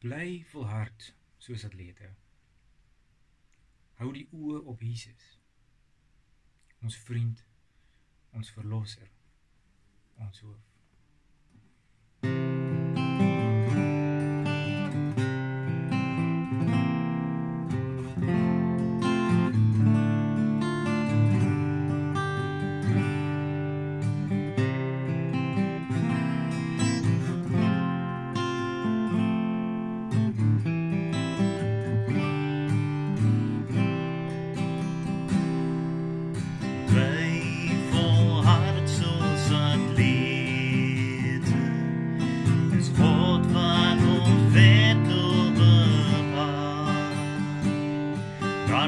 Bly volhard soos atlete. Hou die oë op Jesus. Ons vriend, ons verlosser, ons hoof.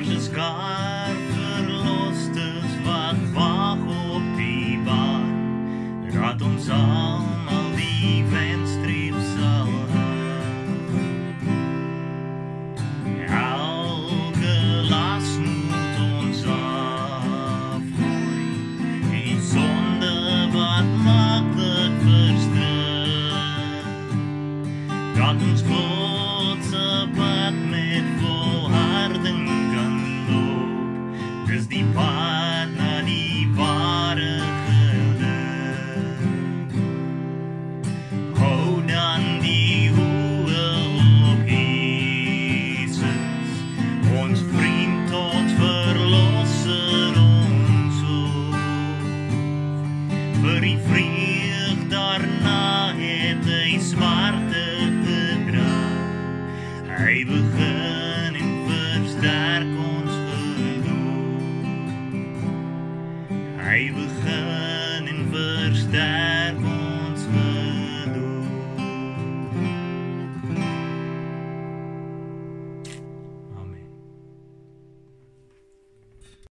Daar is skaar verlostes wat wag op die baan. Raad ons almal die wenstreep hou. Elke las moet ons afgooi En sonde wat makkelijk verstrekt Dat ons oor die vreug daarna het hy smarte gedra hy begin en versterk ons geloof. Hy begin en versterk